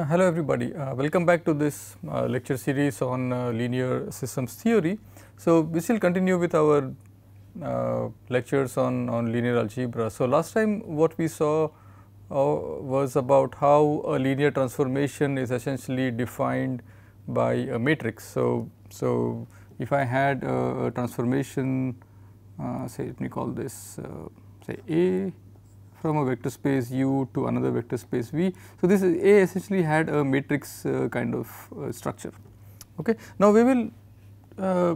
Uh, hello everybody, uh, welcome back to this uh, lecture series on uh, linear systems theory. So, we still continue with our uh, lectures on, on linear algebra. So, last time what we saw uh, was about how a linear transformation is essentially defined by a matrix. So, so if I had a, a transformation say let me call this say A from a vector space u to another vector space v. So, this is A essentially had a matrix uh, kind of uh, structure. Okay. Now, we will uh,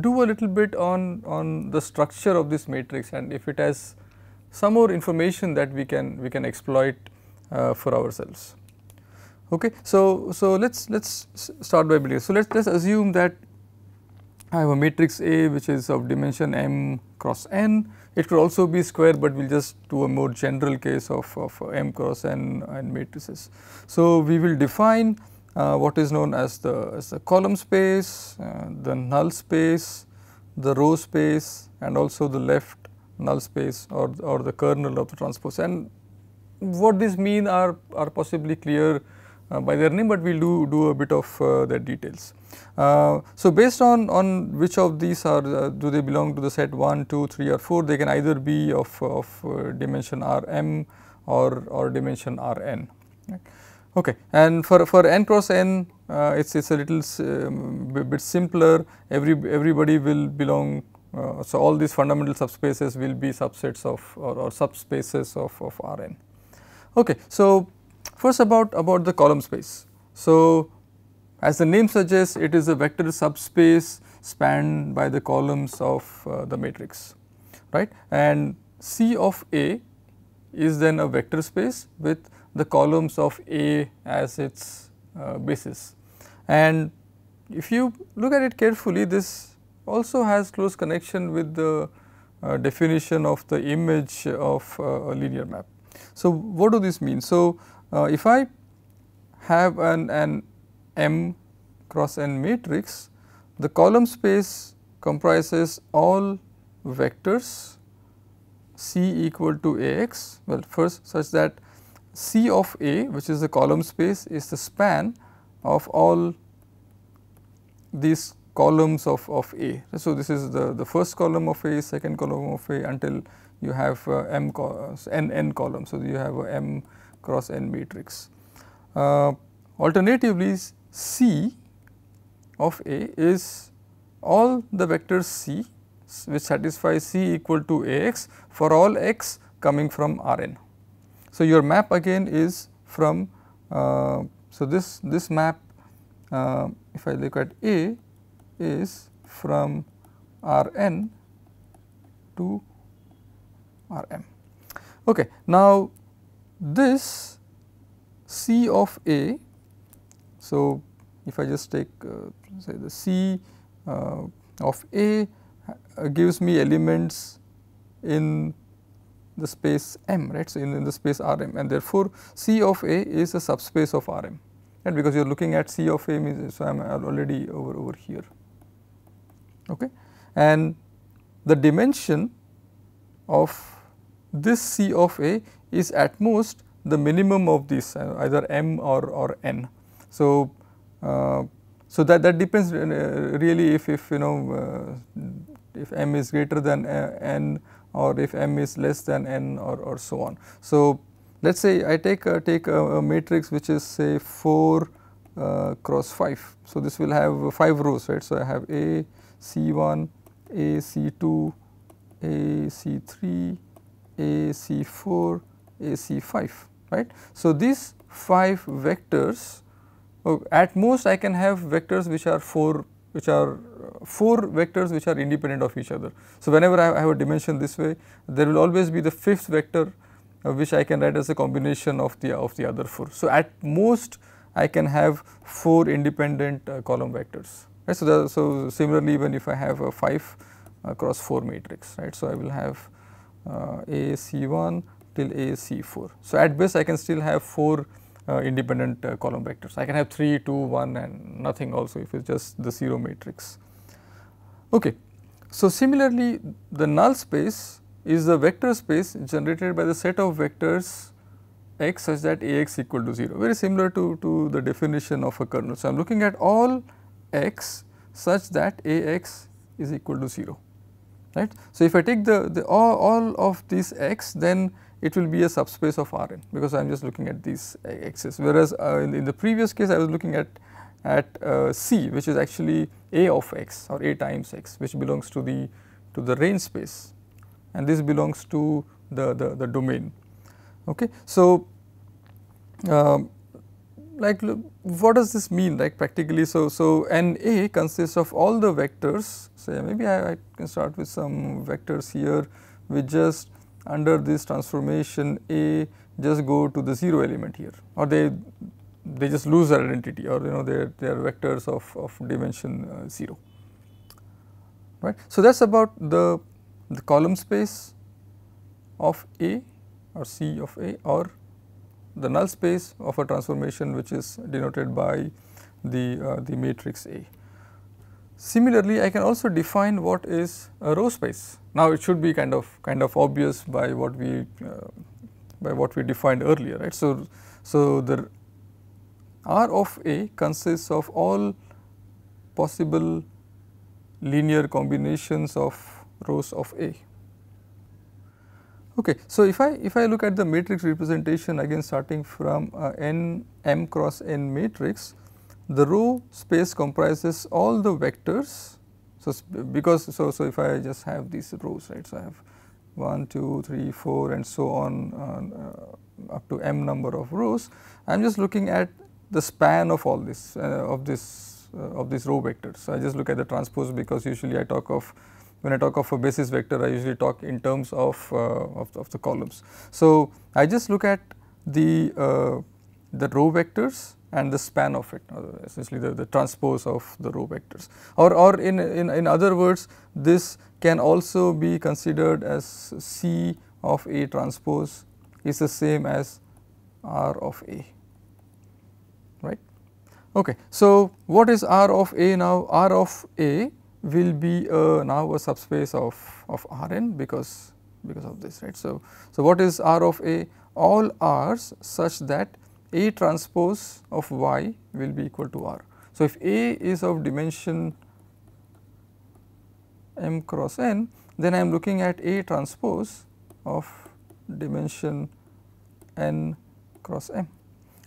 do a little bit on, on the structure of this matrix and if it has some more information that we can we can exploit uh, for ourselves. Okay. So, so let us let us start by building. So, let us assume that I have a matrix A which is of dimension m cross n it could also be square, but we will just do a more general case of, of m cross n and matrices. So, we will define uh, what is known as the, as the column space, uh, the null space, the row space and also the left null space or, or the kernel of the transpose. And what these mean are, are possibly clear uh, by their name, but we will do, do a bit of uh, their details. Uh, so, based on, on which of these are uh, do they belong to the set 1, 2, 3 or 4 they can either be of, of uh, dimension R m or, or dimension R n. Okay. And for, for n cross n uh, it is a little um, bit simpler every everybody will belong uh, so all these fundamental subspaces will be subsets of or, or subspaces of, of R n. Okay. So, first about, about the column space. So, as the name suggests it is a vector subspace spanned by the columns of uh, the matrix right and C of A is then a vector space with the columns of A as its uh, basis. And if you look at it carefully this also has close connection with the uh, definition of the image of uh, a linear map. So, what do this mean? So, if I have an, an M cross n matrix, the column space comprises all vectors C equal to Ax, well first such that C of A which is the column space is the span of all these columns of, of A. So, this is the, the first column of A, second column of A until you have uh, m n n columns. So, you have a m cross n matrix. Uh, alternatively, C of A is all the vectors C which satisfy C equal to Ax for all x coming from Rn. So, your map again is from, uh, so this, this map uh, if I look at A is from Rn to Rm. Okay. Now, this C of A, so if I just take uh, say the C uh, of A uh, gives me elements in the space M right. So, in, in the space R m and therefore, C of A is a subspace of R m right because you are looking at C of A means so I am already over over here okay and the dimension of this C of A is at most the minimum of this uh, either m or, or n. So, uh, so that that depends uh, really if if you know uh, if m is greater than n or if m is less than n or, or so on. So, let us say I take a, take a, a matrix which is say 4 uh, cross 5. So, this will have 5 rows right. So, I have A C 1, A C 2, A C 3, A C 4, A C 5 right. So, these 5 vectors Oh, at most I can have vectors which are 4 which are uh, 4 vectors which are independent of each other. So, whenever I have a dimension this way there will always be the fifth vector uh, which I can write as a combination of the of the other 4. So, at most I can have 4 independent uh, column vectors right. So, the, so similarly even if I have a 5 across 4 matrix right. So, I will have uh, A C 1 till A C 4. So, at best I can still have 4 uh, independent uh, column vectors. I can have 3, 2, 1 and nothing also if it is just the 0 matrix. Okay. So, similarly the null space is the vector space generated by the set of vectors x such that Ax equal to 0 very similar to, to the definition of a kernel. So, I am looking at all x such that Ax is equal to 0 right. So, if I take the, the all, all of these x then it will be a subspace of Rn because I am just looking at these x's whereas uh, in, in, the previous case I was looking at at uh, C which is actually A of x or A times x which belongs to the to the range space and this belongs to the, the, the domain. Okay. So, um, like what does this mean like practically so so n a consists of all the vectors say maybe I, I, can start with some vectors here which just under this transformation a just go to the 0 element here or they they just lose their identity or you know they are, they are vectors of, of dimension uh, 0 right. So, that is about the, the column space of A or C of A or the null space of a transformation which is denoted by the, uh, the matrix A. Similarly, I can also define what is a row space. Now, it should be kind of kind of obvious by what we uh, by what we defined earlier, right. So, so the R of A consists of all possible linear combinations of rows of A. Okay. So, if I if I look at the matrix representation again starting from uh, n m cross n matrix, the row space comprises all the vectors. So, because so so if I just have these rows right, so I have 1, 2, 3, 4 and so on uh, up to m number of rows. I am just looking at the span of all this uh, of this uh, of these row vectors. So, I just look at the transpose because usually I talk of when I talk of a basis vector I usually talk in terms of, uh, of, of, the columns. So, I just look at the, uh, the row vectors and the span of it uh, essentially the, the transpose of the row vectors or, or in, in, in other words this can also be considered as C of A transpose is the same as R of A right. Okay. So, what is R of A now? R of A will be a, now a subspace of, of Rn because, because of this right. So, so what is R of A? All R's such that A transpose of Y will be equal to R. So, if A is of dimension m cross n, then I am looking at A transpose of dimension n cross m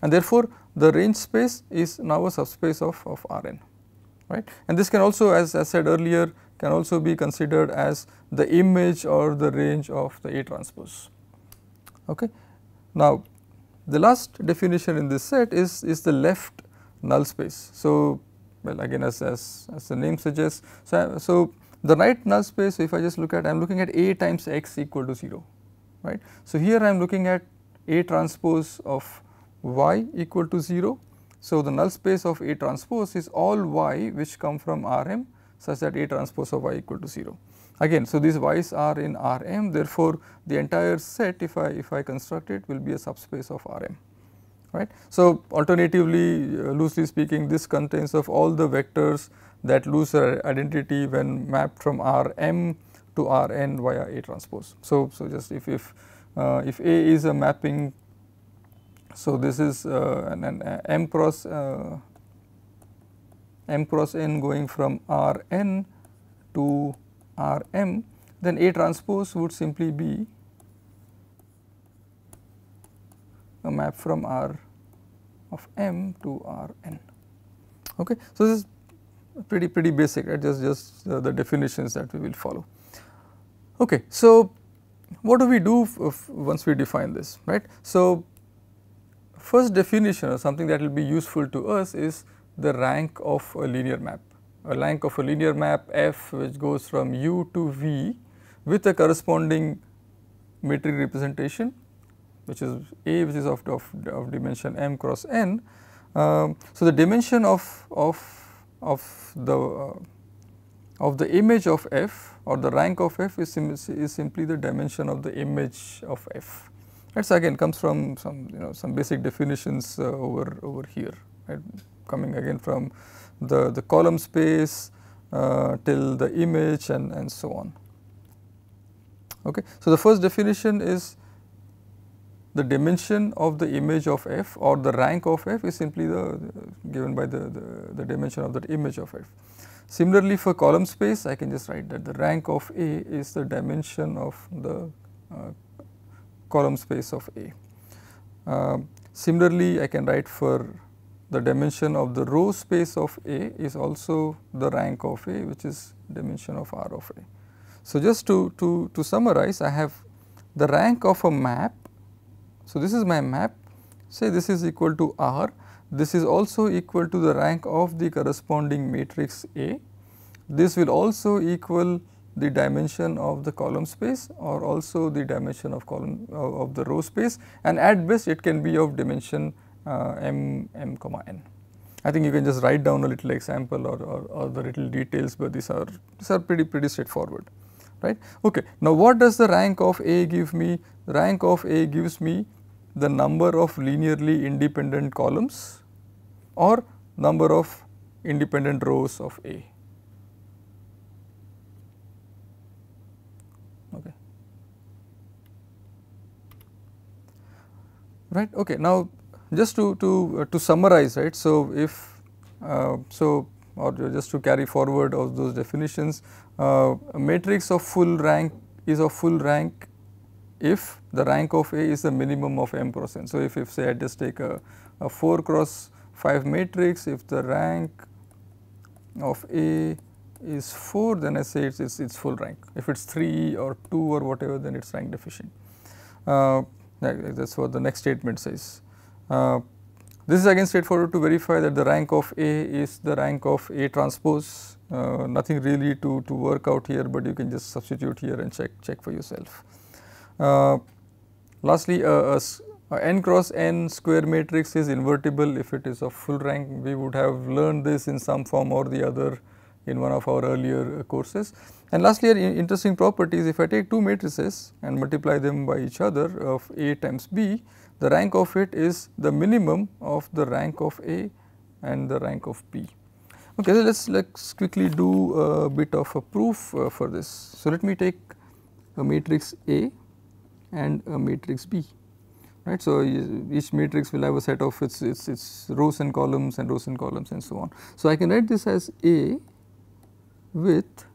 and therefore, the range space is now a subspace of, of Rn right. And this can also as I said earlier can also be considered as the image or the range of the A transpose. Okay. Now, the last definition in this set is, is the left null space. So, well again as, as, as the name suggests. So, so the right null space if I just look at I am looking at A times x equal to 0 right. So, here I am looking at A transpose of y equal to 0 so, the null space of A transpose is all y which come from Rm such that A transpose of y equal to 0. Again, so these y's are in Rm therefore, the entire set if I if I construct it will be a subspace of Rm right. So, alternatively uh, loosely speaking this contains of all the vectors that lose their identity when mapped from Rm to Rn via A transpose. So, so just if if uh, if A is a mapping so, this is uh, an, an m cross uh, m cross n going from R n to R m then A transpose would simply be a map from R of m to R n. Okay. So, this is pretty pretty basic right just just uh, the definitions that we will follow. Okay. So, what do we do once we define this right. So, First definition or something that will be useful to us is the rank of a linear map. A rank of a linear map f which goes from u to v with a corresponding matrix representation which is a which is of, of, of dimension m cross n. Um, so, the dimension of, of, of the uh, of the image of f or the rank of f is, sim is simply the dimension of the image of f. So, again comes from some you know some basic definitions uh, over over here right coming again from the the column space uh, till the image and and so on. Okay. So, the first definition is the dimension of the image of f or the rank of f is simply the, given by the, the, the, dimension of that image of f. Similarly, for column space I can just write that the rank of A is the dimension of the uh, column space of A. Uh, similarly, I can write for the dimension of the row space of A is also the rank of A which is dimension of R of A. So, just to, to, to summarize I have the rank of a map. So, this is my map say this is equal to R, this is also equal to the rank of the corresponding matrix A. This will also equal the dimension of the column space or also the dimension of column of the row space and at best it can be of dimension Uh, m m comma n. I think you can just write down a little example or, or, or the little details, but these are these are pretty pretty straightforward, right? Okay. Now, what does the rank of A give me? Rank of A gives me the number of linearly independent columns or number of independent rows of A. Okay. Right. Okay. Now, just to to uh, to summarize right so if uh, so or just to carry forward of those definitions uh, a matrix of full rank is of full rank if the rank of A is the minimum of m percent. So, if, if say I just take a, a 4 cross 5 matrix if the rank of A is 4 then I say it's, it's, it's full rank if it's 3 or 2 or whatever then it's rank deficient. Uh, that is what the next statement says. Uh, this is again straightforward to verify that the rank of A is the rank of A transpose, uh, nothing really to, to work out here, but you can just substitute here and check, check for yourself. Uh, lastly, a, a n cross n square matrix is invertible if it is of full rank. We would have learned this in some form or the other in one of our earlier courses. And lastly, an interesting properties if I take two matrices and multiply them by each other of A times B, the rank of it is the minimum of the rank of A and the rank of B. Okay, so let's let's quickly do a bit of a proof uh, for this. So let me take a matrix A and a matrix B, right. So each matrix will have a set of its its, its rows and columns and rows and columns and so on. So I can write this as A with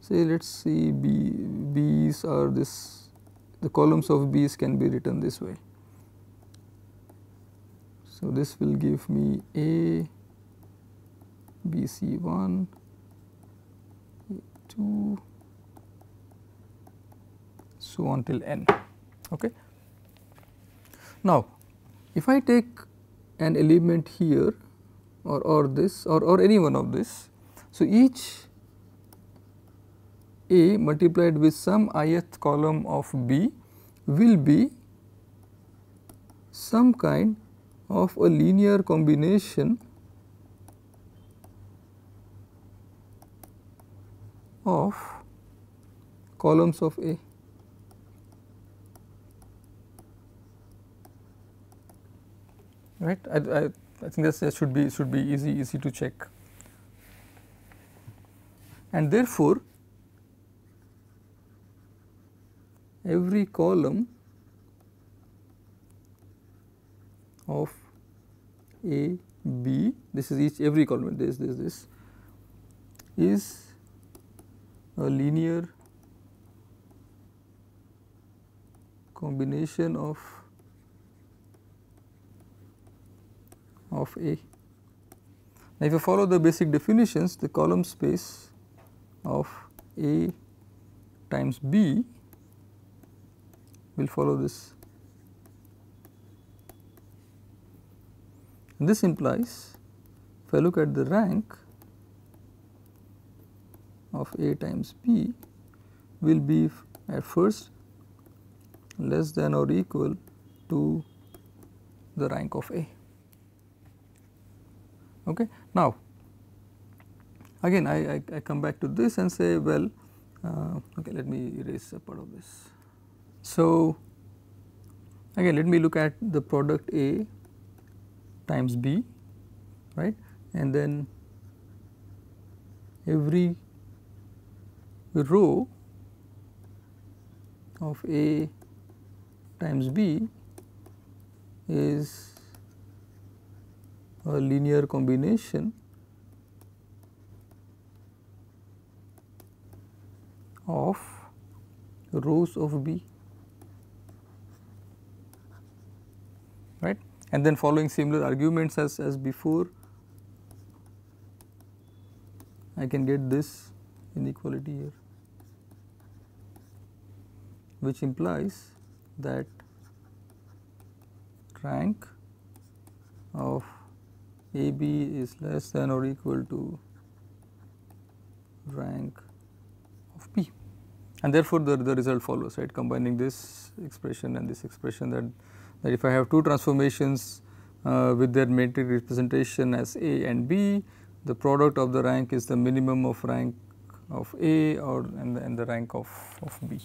say let us see B B's are this the columns of B's can be written this way. So, this will give me A, B C 1, A 2, so on till n. Okay. Now, if I take an element here or, or this or, or any one of this, so each a multiplied with some ith column of B will be some kind of a linear combination of columns of A. Right, I, I, I think that should be should be easy easy to check, and therefore every column of A, B, this is each every column this, this, this is a linear combination of of A. Now, if you follow the basic definitions, the column space of A times B will follow this. This implies if I look at the rank of A times B will be at first less than or equal to the rank of A. Okay. Now, again I, I, I come back to this and say well uh, okay let me erase a part of this. So, again let me look at the product A times B right? And then every row of A times B is a linear combination of rows of B right and then following similar arguments as, as before I can get this inequality here which implies that rank of AB is less than or equal to rank of P. And therefore, the, the result follows right? Combining this expression and this expression that, that if I have two transformations uh, with their matrix representation as A and B the product of the rank is the minimum of rank of A or and the, and the rank of, of B.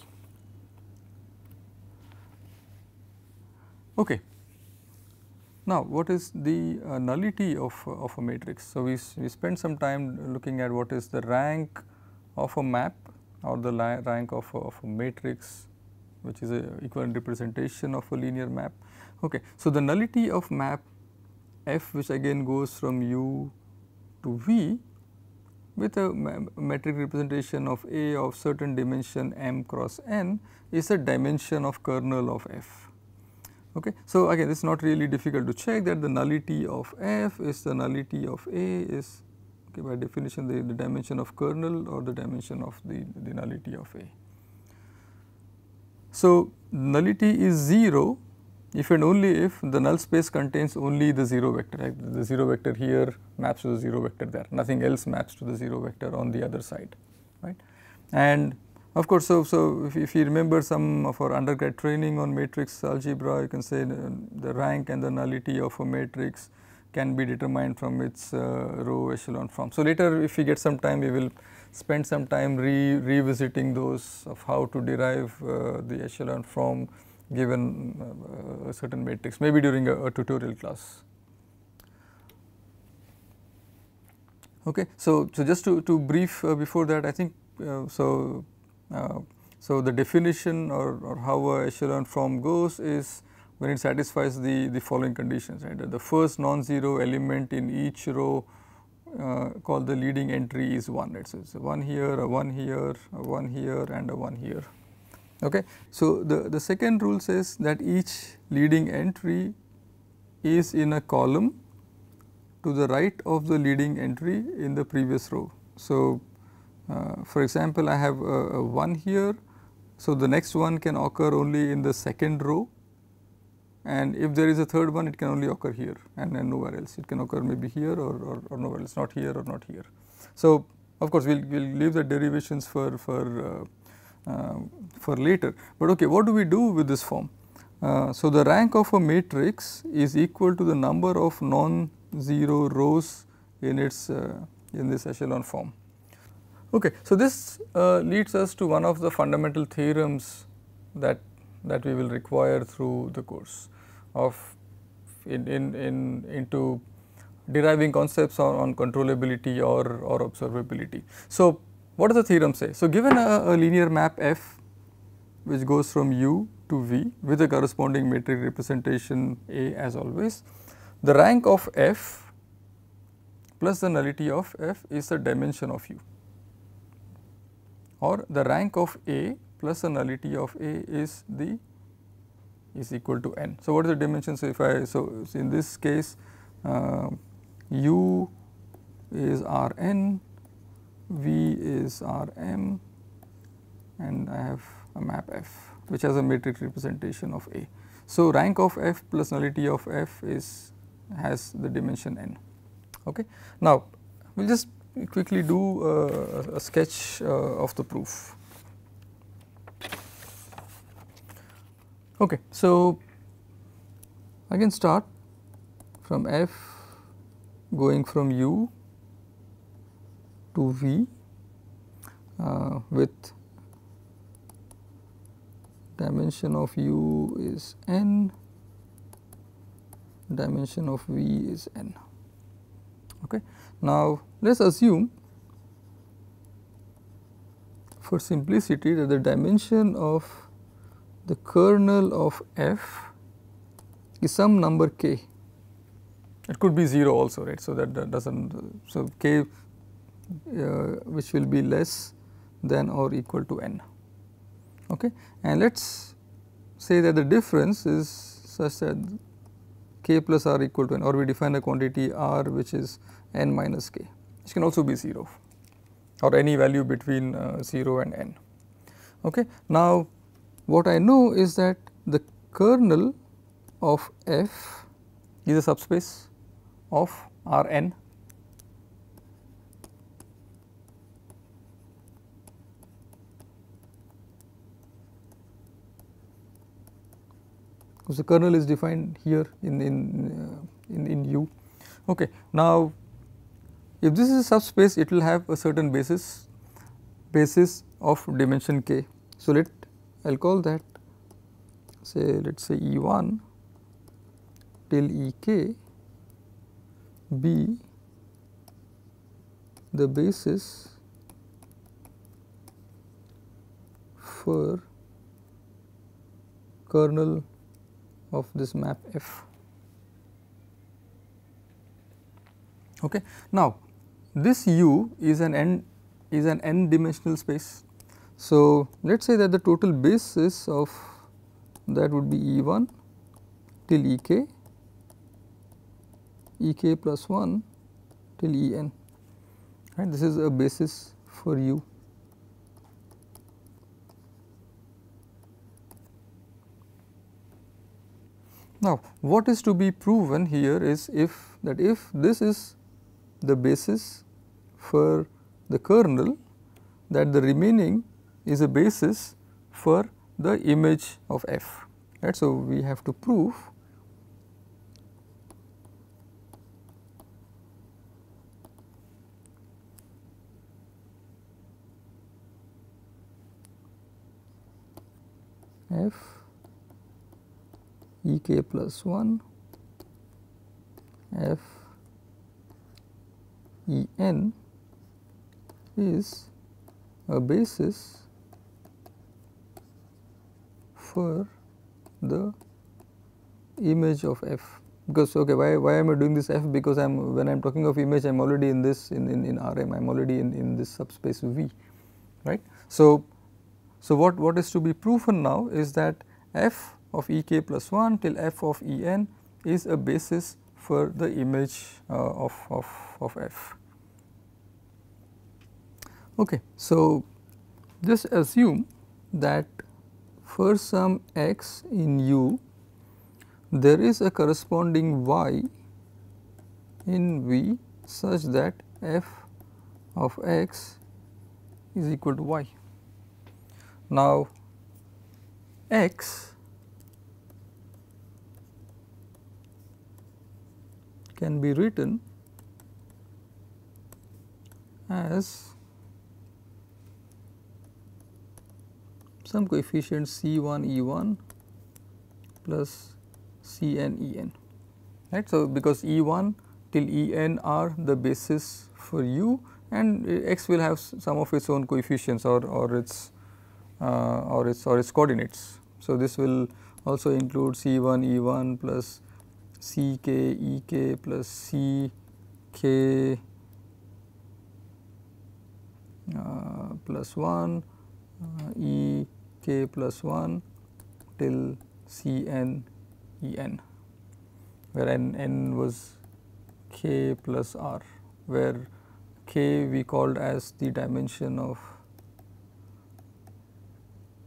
Okay. Now, what is the uh, nullity of, of a matrix? So, we, we spent some time looking at what is the rank of a map or the rank of of a matrix which is a equivalent representation of a linear map. Okay. So, the nullity of map f which again goes from u to v with a matrix representation of A of certain dimension m cross n is a dimension of kernel of f. Okay. So, again it is not really difficult to check that the nullity of f is the nullity of A is okay, by definition the, the dimension of kernel or the dimension of the, the nullity of A. So, nullity is 0 if and only if the null space contains only the 0 vector, right. The 0 vector here maps to the 0 vector there, nothing else maps to the 0 vector on the other side, right. And of course, so, so if, if you remember some of our undergrad training on matrix algebra, you can say the rank and the nullity of a matrix can be determined from its uh, row echelon form. So, later if we get some time, we will spend some time re revisiting those of how to derive uh, the echelon form given uh, a certain matrix maybe during a, a tutorial class. Okay. So, so just to, to brief uh, before that I think uh, so uh, so the definition or, or how a echelon form goes is when it satisfies the, the following conditions right the first non-zero element in each row uh, called the leading entry is 1 right. So, it is a 1 here, a 1 here, a 1 here and a 1 here. Okay. So, the, the second rule says that each leading entry is in a column to the right of the leading entry in the previous row. So, uh, for example, I have a, a 1 here. So, the next one can occur only in the second row and if there is a third one it can only occur here and, nowhere else. It can occur maybe here or, or, or nowhere else, not here or not here. So, of course, we will we'll leave the derivations for, for uh, uh, for later. But okay, what do we do with this form? Uh, so, the rank of a matrix is equal to the number of non-zero rows in its uh, in this echelon form. Okay, so this uh, leads us to one of the fundamental theorems that that we will require through the course of in in, in into deriving concepts on, on controllability or or observability. So, what does the theorem say? So, given a, a linear map f which goes from u to v with a corresponding matrix representation A as always, the rank of f plus the nullity of f is the dimension of u or the rank of A plus the nullity of A is the is equal to n. So, what is the dimension? So, if I so, in this case uh, u is R n V is R m and I have a map F which has a matrix representation of A. So, rank of F plus nullity of F is has the dimension n. Okay. Now, we will just quickly do uh, a sketch uh, of the proof. Okay. So, I can start from F going from U to V uh, with dimension of u is n, dimension of v is n. Okay. Now, let us assume for simplicity that the dimension of the kernel of f is some number k. It could be 0 also, right. So, that, that does not, so k uh, which will be less than or equal to n. Okay. And let us say that the difference is such that k plus r equal to n or we define a quantity r which is n minus k which can also be 0 or any value between uh, 0 and n. Okay. Now, what I know is that the kernel of f is a subspace of R n because the kernel is defined here in in uh, in, in U. Okay. Now, if this is a subspace it will have a certain basis basis of dimension k. So, let I will call that say let us say E 1 till E k be the basis for kernel of this map F. Okay. Now, this U is an n is an n dimensional space. So, let us say that the total basis of that would be E 1 till E k, E k plus 1 till E n right. This is a basis for U. Now, what is to be proven here is if that if this is the basis for the kernel that the remaining is a basis for the image of f right. So, we have to prove f E k plus 1 f E n is a basis for the image of f because okay why why am i doing this f because i'm when i'm talking of image i'm already in this in in, in rm i'm already in in this subspace v right so so what what is to be proven now is that f of E k plus 1 till f of E n is a basis for the image uh, of, of, of f. Okay. So, just assume that for some x in u there is a corresponding y in v such that f of x is equal to y. Now, x can be written as some coefficient C 1 E 1 plus C n E n right. So, because E 1 till E n are the basis for u and x will have some of its own coefficients or, or its uh, or its or its coordinates. So, this will also include C 1 E 1 plus C k E k plus C k uh, plus 1 uh, E k plus 1 till C n E n where n, n was k plus r where k we called as the dimension of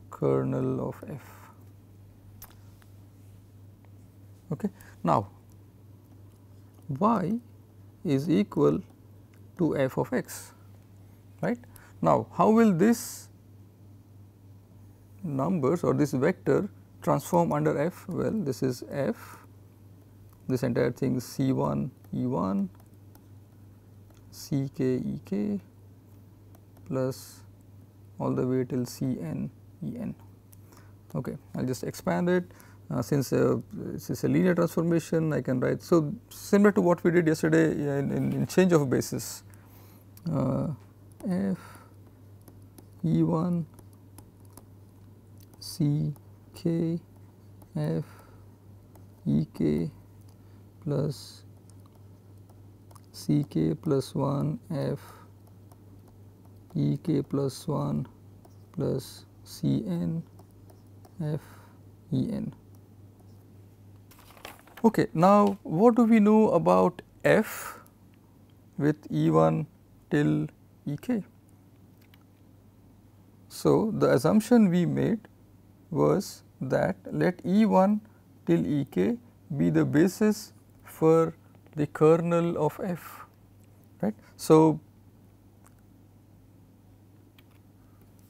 kernel of f. Okay. Now, y is equal to f of x right. Now, how will this numbers or this vector transform under f? Well, this is f, this entire thing is C 1 E 1 C k E k plus all the way till C n E n. Okay. I will just expand it uh, since uh, this is a linear transformation I can write. So, similar to what we did yesterday in, in, in change of basis uh, f E 1 C k f e k plus c k plus 1 f e k plus 1 plus c n f e n. Okay, now what do we know about f with E 1 till E k? So, the assumption we made was that let E 1 till E k be the basis for the kernel of f right. So,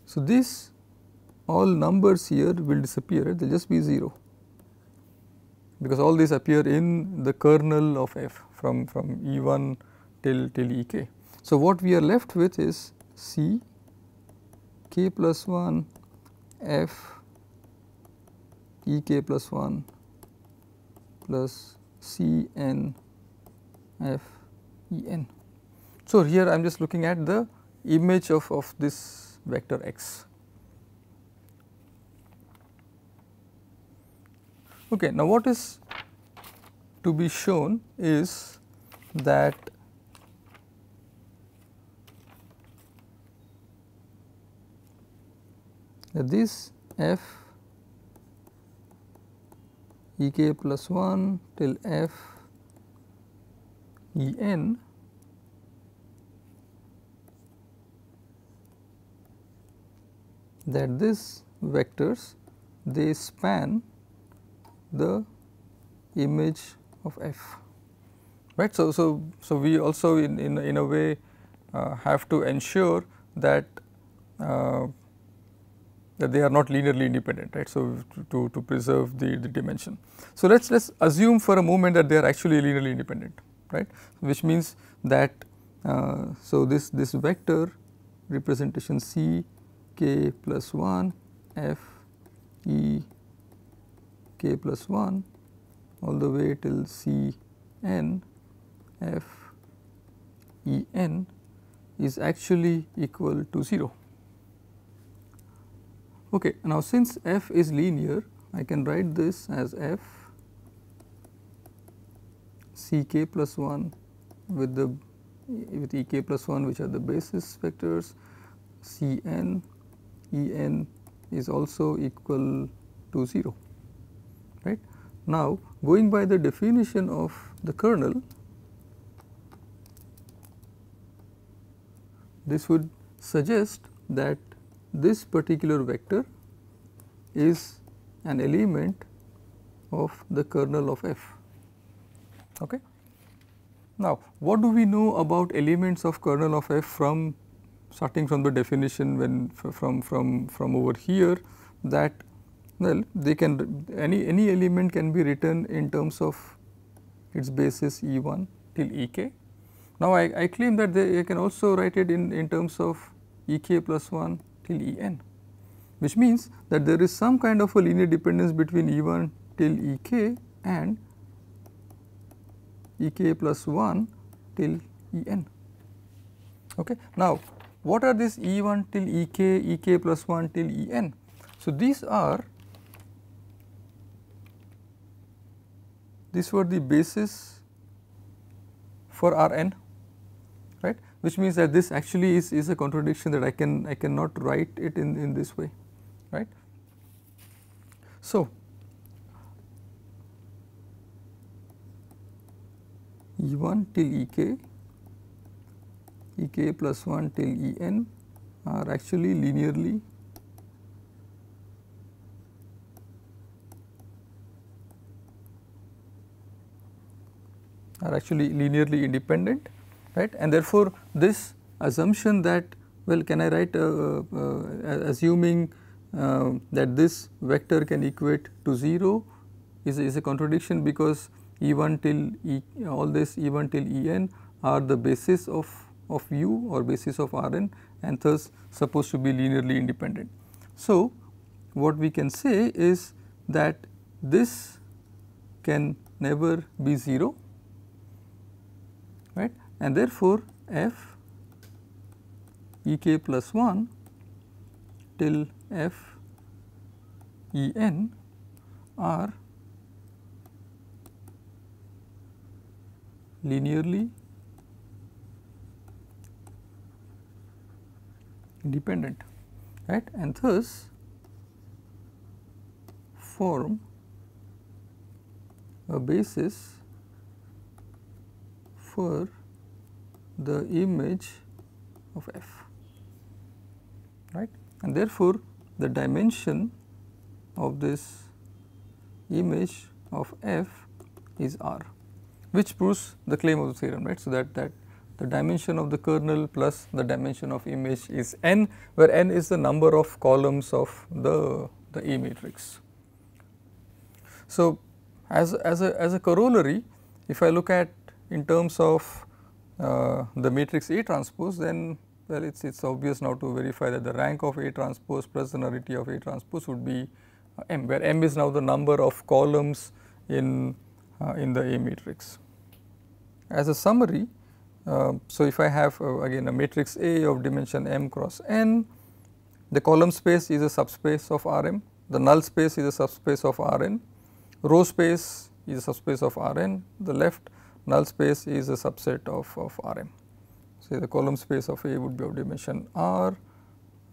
so this all numbers here will disappear they will just be 0 because all these appear in the kernel of f from, from E 1 till, till E k. So, what we are left with is C k plus 1 f e k plus 1 plus c n f e n. So, here I am just looking at the image of, of this vector x. Okay, now what is to be shown is that that this f e k plus 1 till f e n that these vectors they span the image of f right. So, so, so we also in, in, in a way uh, have to ensure that uh, that they are not linearly independent right. So, to, to preserve the, the dimension. So, let us let us assume for a moment that they are actually linearly independent right which means that uh, so this this vector representation c k plus 1 f e k plus 1 all the way till c n f e n is actually equal to 0. Okay. Now, since f is linear I can write this as f c k plus 1 with the with e k plus 1 which are the basis vectors c n e n is also equal to 0 right. Now, going by the definition of the kernel this would suggest that this particular vector is an element of the kernel of f. Okay. Now, what do we know about elements of kernel of f from starting from the definition when from from from over here that well they can any any element can be written in terms of its basis E 1 till E k. Now, I, I claim that they can also write it in, in terms of E k plus 1 till E n which means that there is some kind of a linear dependence between E 1 till E k and E k plus 1 till E n. Okay. Now, what are these E 1 till E k, E k plus 1 till E n? So, these are these were the basis for R n which means that this actually is, is a contradiction that I can I cannot write it in, in this way right. So, E 1 till E k, E k plus 1 till E n are actually linearly are actually linearly independent right and therefore, this assumption that well can I write uh, uh, assuming uh, that this vector can equate to 0 is, is a contradiction because E 1 till E all this E 1 till E n are the basis of, of u or basis of R n and thus supposed to be linearly independent. So, what we can say is that this can never be 0 right and therefore, f e k plus 1 till f E n are linearly independent right? And thus form a basis for the image of f right and therefore, the dimension of this image of f is r which proves the claim of the theorem right. So, that that the dimension of the kernel plus the dimension of image is n where n is the number of columns of the, the E matrix. So, as, as, a, as a corollary if I look at in terms of the matrix A transpose then well it is it's obvious now to verify that the rank of A transpose plus the nullity of A transpose would be uh, m where m is now the number of columns in uh, in the A matrix. As a summary, uh, so if I have uh, again a matrix A of dimension m cross n, the column space is a subspace of R m, the null space is a subspace of R n, row space is a subspace of R n, the left null space is a subset of, of R m. Say the column space of A would be of dimension R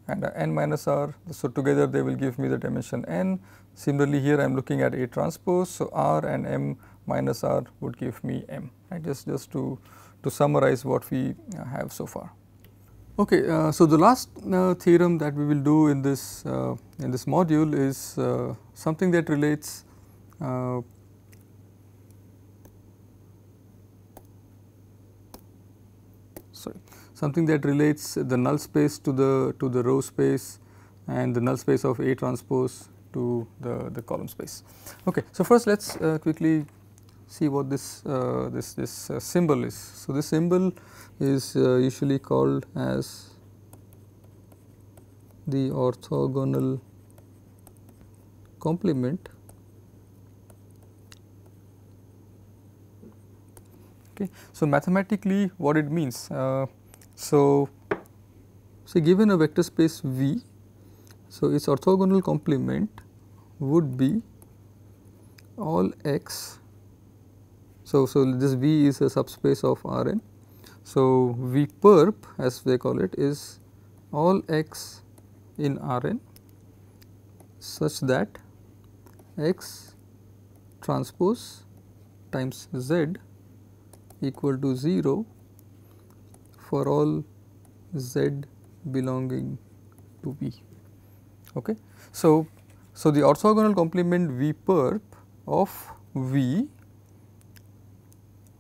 and n minus R. So, together they will give me the dimension n. Similarly, here I am looking at A transpose. So, R and m minus r would give me m right just just to to summarize what we uh, have so far okay uh, so the last uh, theorem that we will do in this uh, in this module is uh, something that relates uh, sorry something that relates the null space to the to the row space and the null space of A transpose to the, the column space. Okay, so first let us uh, quickly see what this uh, this this uh, symbol is. So, this symbol is uh, usually called as the orthogonal complement okay. So, mathematically what it means uh, so say given a vector space V so its orthogonal complement would be all x so, so this V is a subspace of Rn. So, V perp as they call it is all x in Rn such that x transpose times z equal to 0 for all z belonging to V. Okay. So, so the orthogonal complement V perp of V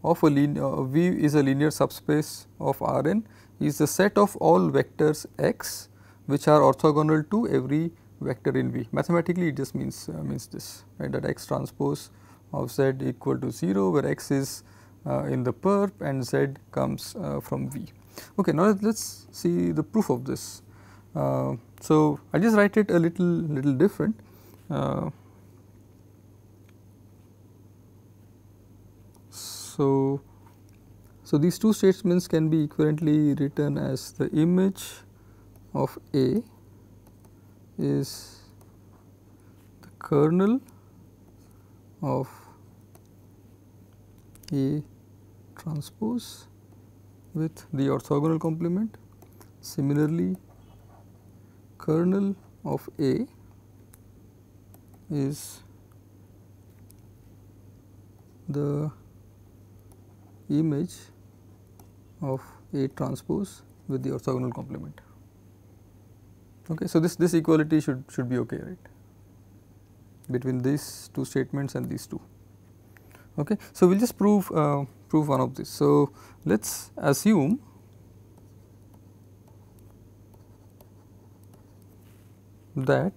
of a linear uh, V is a linear subspace of Rn is the set of all vectors x which are orthogonal to every vector in V. Mathematically it just means uh, means this right that x transpose of z equal to 0 where x is uh, in the perp and z comes uh, from V. Okay, now let us see the proof of this. Uh, so, I just write it a little little different. Uh, So, so these two statements can be equivalently written as the image of A is the kernel of A transpose with the orthogonal complement. Similarly, kernel of A is the image of A transpose with the orthogonal complement. Okay, so this this equality should should be okay, right? Between these two statements and these two. Okay, so we'll just prove uh, prove one of these. So let's assume that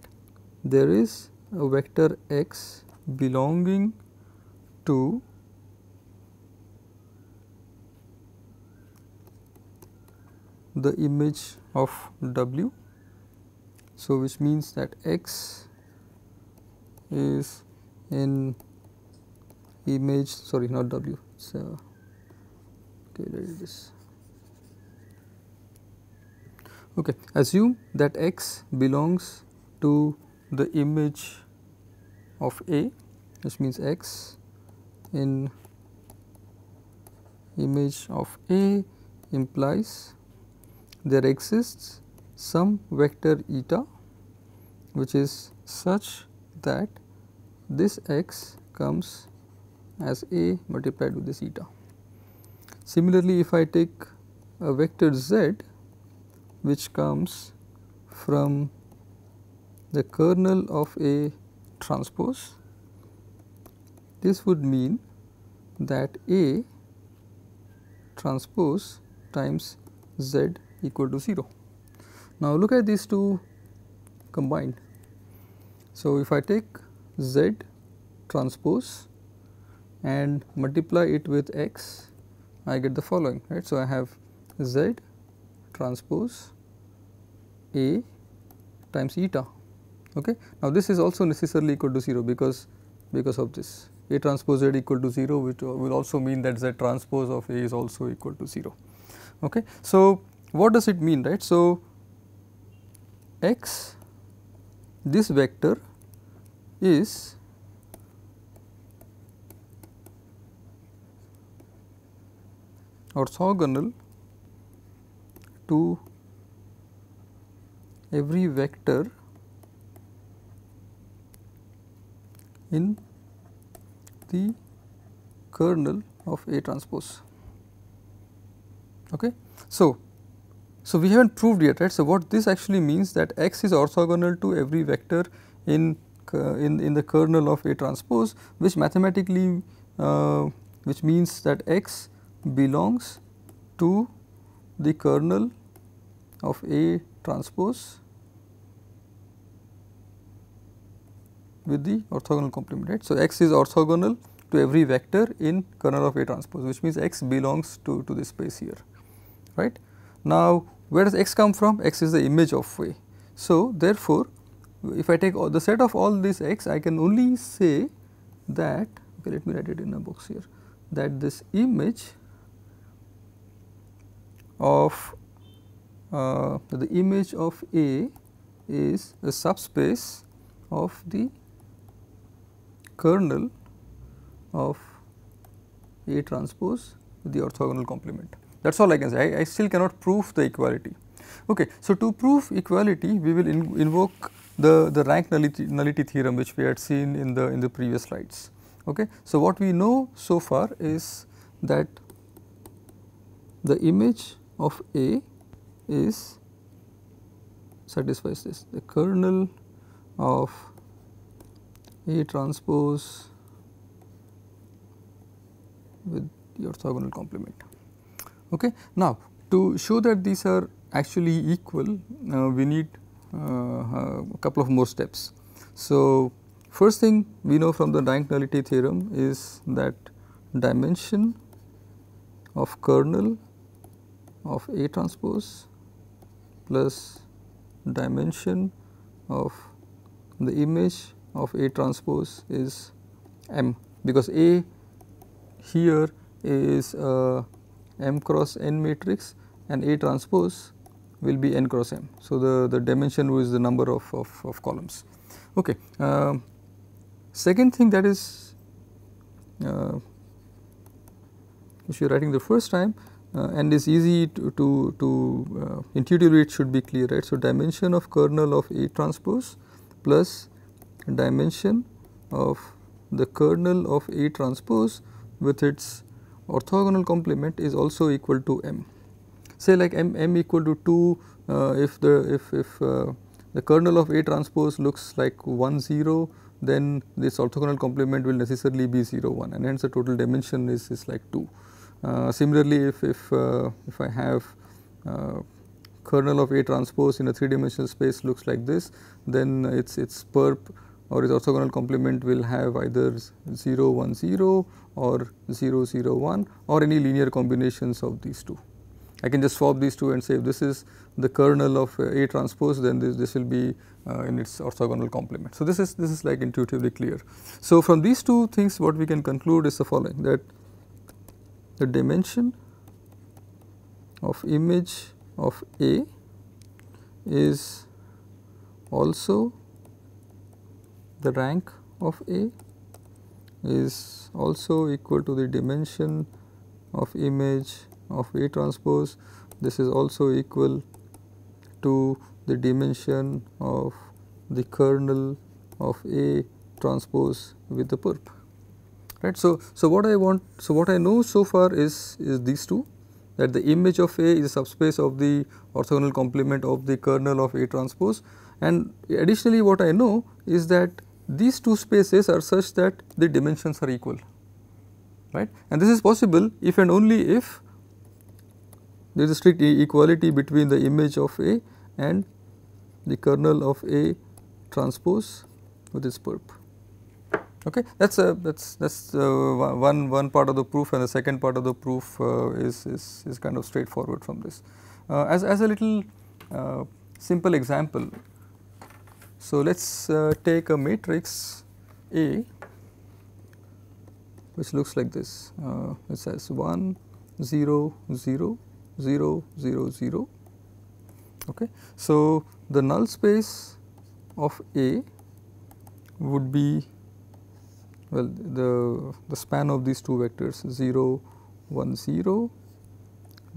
there is a vector x belonging to the image of W. So, which means that x is in image sorry not W uh, okay there it is. Okay assume that x belongs to the image of A which means x in image of A implies there exists some vector eta which is such that this x comes as A multiplied with this eta. Similarly, if I take a vector z which comes from the kernel of A transpose, this would mean that A transpose times z equal to 0. Now, look at these two combined. So, if I take z transpose and multiply it with x, I get the following right. So, I have z transpose a times eta. Okay. Now, this is also necessarily equal to 0 because because of this a transpose z equal to 0 which will also mean that z transpose of a is also equal to 0. Okay. So, what does it mean right. So, x this vector is orthogonal to every vector in the kernel of A transpose. Okay. So, so we have not proved yet right. So, what this actually means that x is orthogonal to every vector in in, in the kernel of A transpose which mathematically uh, which means that x belongs to the kernel of A transpose with the orthogonal complement right. So, x is orthogonal to every vector in kernel of A transpose which means x belongs to, to this space here right. Now, where does x come from? x is the image of A. So, therefore, if I take the set of all these x I can only say that okay, let me write it in a box here that this image of uh, the image of A is a subspace of the kernel of A transpose with the orthogonal complement. That is all I can say, I, I, still cannot prove the equality. Okay. So, to prove equality we will in, invoke the, the rank nullity, nullity theorem which we had seen in the in the previous slides. Okay. So, what we know so far is that the image of A is satisfies this the kernel of A transpose with the orthogonal complement. Okay. Now, to show that these are actually equal, uh, we need uh, a couple of more steps. So, first thing we know from the rank nullity theorem is that dimension of kernel of A transpose plus dimension of the image of A transpose is m because A here is a m cross n matrix and A transpose will be n cross m. So, the, the dimension is the number of, of, of columns. Okay. Uh, second thing that is uh, if you are writing the first time uh, and is easy to, to, to uh, intuitively it should be clear right. So, dimension of kernel of A transpose plus dimension of the kernel of A transpose with its orthogonal complement is also equal to m. Say like m, m equal to 2 uh, if the if, if uh, the kernel of A transpose looks like 1 0 then this orthogonal complement will necessarily be 0 1 and hence the total dimension is, is like 2. Uh, similarly, if, if, uh, if I have uh, kernel of A transpose in a 3 dimensional space looks like this, then its, its perp or its orthogonal complement will have either 0 1 0 or 0 0 1 or any linear combinations of these two. I can just swap these two and say if this is the kernel of A transpose then this, this will be uh, in its orthogonal complement. So, this is this is like intuitively clear. So, from these two things what we can conclude is the following that the dimension of image of A is also the rank of A is also equal to the dimension of image of A transpose. This is also equal to the dimension of the kernel of A transpose with the perp right. So, so what I want, so what I know so far is, is these two that the image of A is a subspace of the orthogonal complement of the kernel of A transpose and additionally what I know is that these two spaces are such that the dimensions are equal right and this is possible if and only if there is a strict equality between the image of A and the kernel of A transpose with its perp. Okay, that's a that's that's uh, one one part of the proof, and the second part of the proof uh, is, is is kind of straightforward from this. Uh, as as a little simple example, so let's uh, take a matrix A, which looks like this. Uh, it says 1, 0, 0, 0, 0, 0. Okay, so the null space of A would be well the the span of these two vectors 0 1 0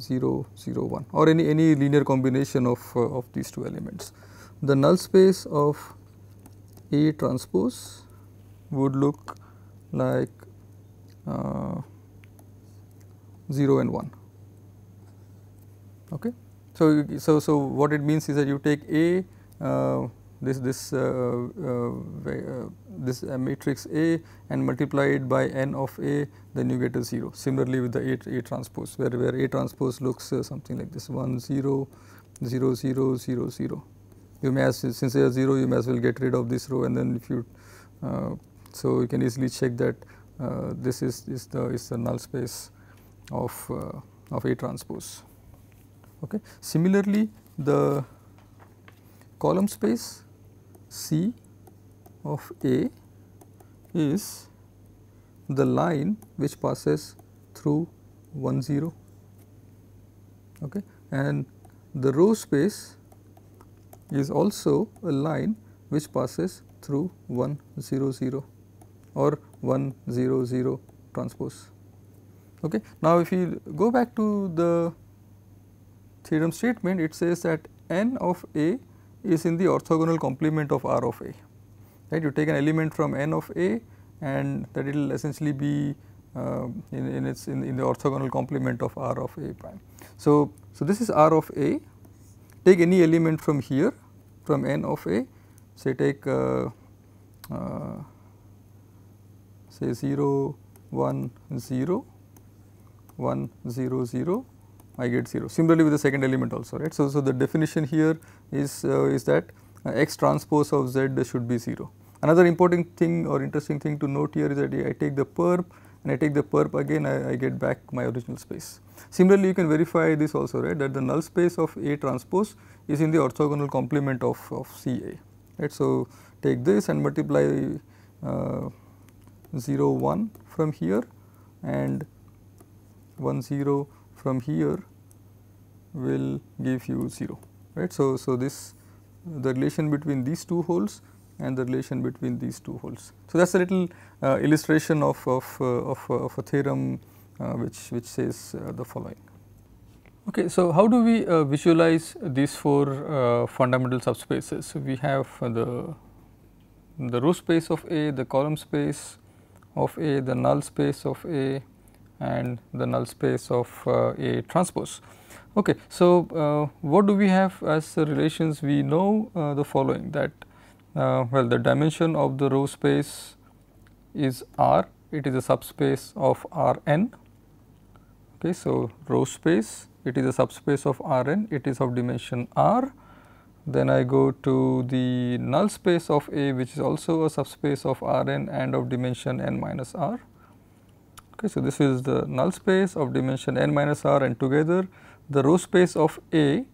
0 0 1 or any any linear combination of uh, of these two elements. The null space of a transpose would look like uh, 0 and 1 okay? So so so what it means is that you take a uh, this this uh, uh, uh, this matrix A and multiply it by n of A then you get a 0. Similarly with the A, A transpose where, where A transpose looks something like this 1 0 0 0 0 0. You may as since they are 0 you may as well get rid of this row and then if you so you can easily check that this is, is the is the null space of of A transpose. Okay. Similarly, the column space C of A is the line which passes through 1 0 okay and the row space is also a line which passes through 1 0 0 or 1 0 0 transpose. Okay. Now, if you go back to the theorem statement it says that n of A is in the orthogonal complement of R of A. Right? You take an element from n of A and that it will essentially be uh, in, in, its in, in, the orthogonal complement of R of A prime. So, so this is R of A. Take any element from here from n of A. Say take uh, uh, say 0 1 0 1 0 0 I get 0. Similarly, with the second element also, right. So, so the definition here is uh, is that uh, x transpose of z should be 0. Another important thing or interesting thing to note here is that I take the perp and I take the perp again I, I, get back my original space. Similarly, you can verify this also right that the null space of A transpose is in the orthogonal complement of, of CA right. So, take this and multiply uh, 0 1 from here and 1 0 from here will give you 0 right. So, so this the relation between these two holes and the relation between these two holes. So, that is a little uh, illustration of, of, uh, of, uh, of, a theorem uh, which, which says uh, the following. Okay, so how do we uh, visualize these four fundamental subspaces? So, we have the, the row space of A, the column space of A, the null space of A, and the null space of A transpose. Okay, so uh, what do we have as relations? We know uh, the following that well the dimension of the row space is R, it is a subspace of R n. Okay, so row space it is a subspace of R n, it is of dimension R. Then I go to the null space of A which is also a subspace of R n and of dimension n minus R. Okay, so, this is the null space of dimension n minus r and together the row space of A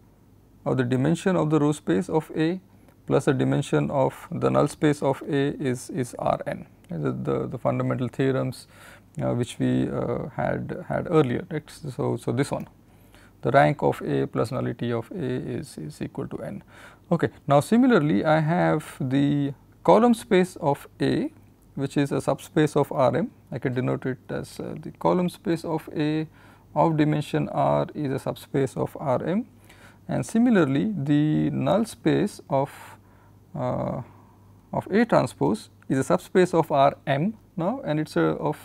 or the dimension of the row space of A plus the dimension of the null space of A is, is R n the, the, the fundamental theorems uh, which we uh, had had earlier right. So, so this one the rank of A plus nullity of A is, is equal to n. Okay. Now, similarly I have the column space of A which is a subspace of R m. I can denote it as uh, the column space of A of dimension R is a subspace of R m and similarly the null space of uh, of A transpose is a subspace of R m now and it is a of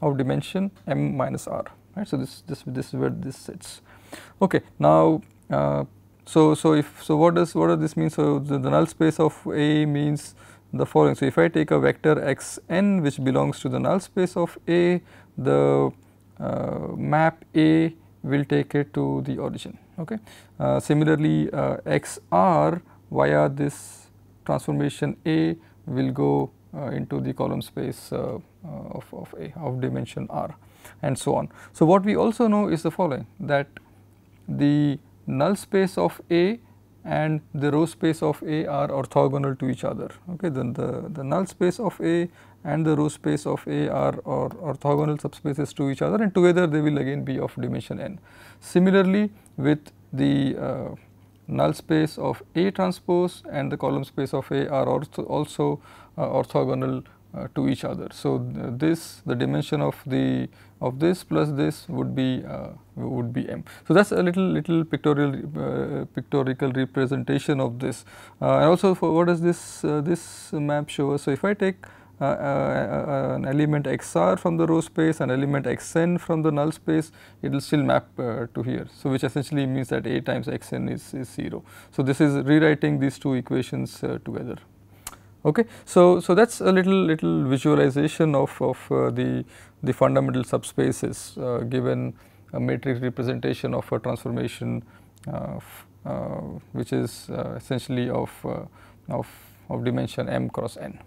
of dimension m minus r right. So, this this this is where this sits. Okay. Now, uh, so so if so what does what does this mean? So, the, the null space of A means the following. So, if I take a vector x n which belongs to the null space of A, the map A will take it to the origin. Okay. Uh, similarly, uh, x r via this transformation A will go uh, into the column space uh, uh, of, of A of dimension r and so on. So, what we also know is the following that the null space of A and the row space of A are orthogonal to each other. Okay, then the, the null space of A and the row space of A are or orthogonal subspaces to each other and together they will again be of dimension n. Similarly, with the uh, null space of A transpose and the column space of A are also, also uh, orthogonal uh, to each other. So, th this the dimension of the of this plus this would be uh, would be m. So, that is a little little pictorial uh, pictorial representation of this uh, and also for what does this this map show us. So, if I take an element xr from the row space and element xn from the null space it will still map to here. So, which essentially means that a times xn is, is 0. So, this is rewriting these two equations together. Okay. So, so that is a little little visualization of, of uh, the, the fundamental subspaces uh, given a matrix representation of a transformation uh, uh which is uh, essentially of, uh, of, of dimension m cross n.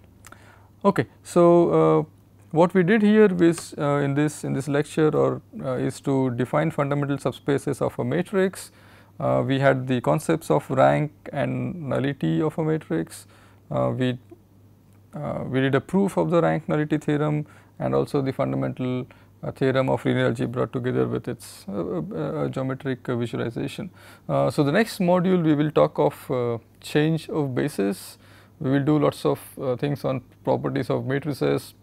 Okay. So, what we did here is in this in this lecture or is to define fundamental subspaces of a matrix. we had the concepts of rank and nullity of a matrix. Uh, we uh, we did a proof of the rank nullity theorem and also the fundamental uh, theorem of linear algebra together with its uh, geometric visualization. so, the next module we will talk of change of basis, we will do lots of things on properties of matrices,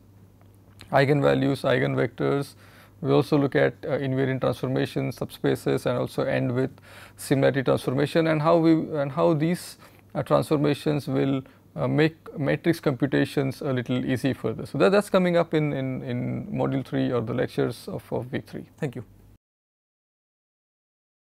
eigenvalues, eigenvectors, we also look at uh, invariant transformations, subspaces and also end with similarity transformation and how we and how these uh, transformations will uh, make matrix computations a little easy further. So, that is coming up in, in, in module 3 or the lectures of, of week 3. Thank you.